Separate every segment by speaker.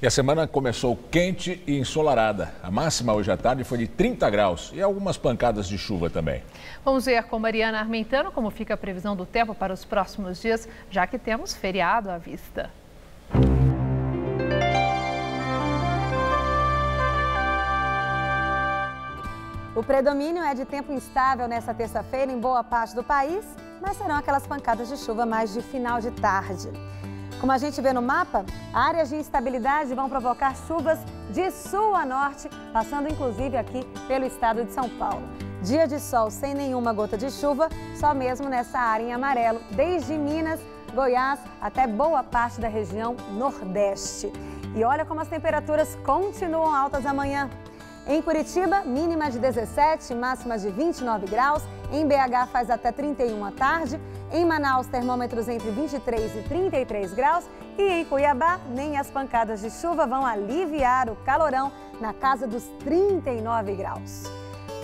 Speaker 1: E a semana começou quente e ensolarada. A máxima hoje à tarde foi de 30 graus e algumas pancadas de chuva também.
Speaker 2: Vamos ver com Mariana Armentano como fica a previsão do tempo para os próximos dias, já que temos feriado à vista.
Speaker 3: O predomínio é de tempo instável nesta terça-feira em boa parte do país, mas serão aquelas pancadas de chuva mais de final de tarde. Como a gente vê no mapa, áreas de instabilidade vão provocar chuvas de sul a norte, passando inclusive aqui pelo estado de São Paulo. Dia de sol sem nenhuma gota de chuva, só mesmo nessa área em amarelo, desde Minas, Goiás até boa parte da região nordeste. E olha como as temperaturas continuam altas amanhã. Em Curitiba, mínima de 17, máxima de 29 graus. Em BH faz até 31 à tarde. Em Manaus, termômetros entre 23 e 33 graus. E em Cuiabá, nem as pancadas de chuva vão aliviar o calorão na casa dos 39 graus.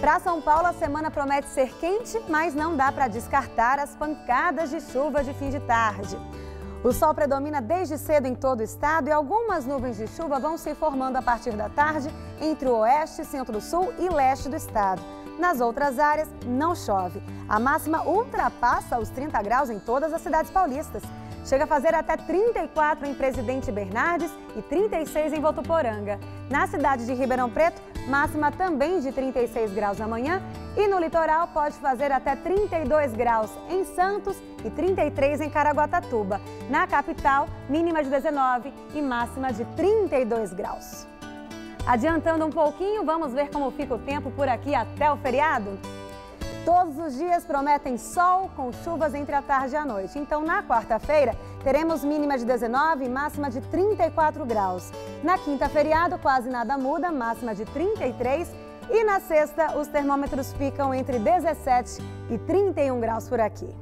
Speaker 3: Para São Paulo, a semana promete ser quente, mas não dá para descartar as pancadas de chuva de fim de tarde. O sol predomina desde cedo em todo o estado e algumas nuvens de chuva vão se formando a partir da tarde entre o oeste, centro-sul e leste do estado. Nas outras áreas, não chove. A máxima ultrapassa os 30 graus em todas as cidades paulistas. Chega a fazer até 34 em Presidente Bernardes e 36 em Votuporanga. Na cidade de Ribeirão Preto, máxima também de 36 graus amanhã. E no litoral pode fazer até 32 graus em Santos e 33 em Caraguatatuba. Na capital, mínima de 19 e máxima de 32 graus. Adiantando um pouquinho, vamos ver como fica o tempo por aqui até o feriado? Todos os dias prometem sol com chuvas entre a tarde e a noite. Então, na quarta-feira, teremos mínima de 19 e máxima de 34 graus. Na quinta, feriado, quase nada muda, máxima de 33. E na sexta, os termômetros ficam entre 17 e 31 graus por aqui.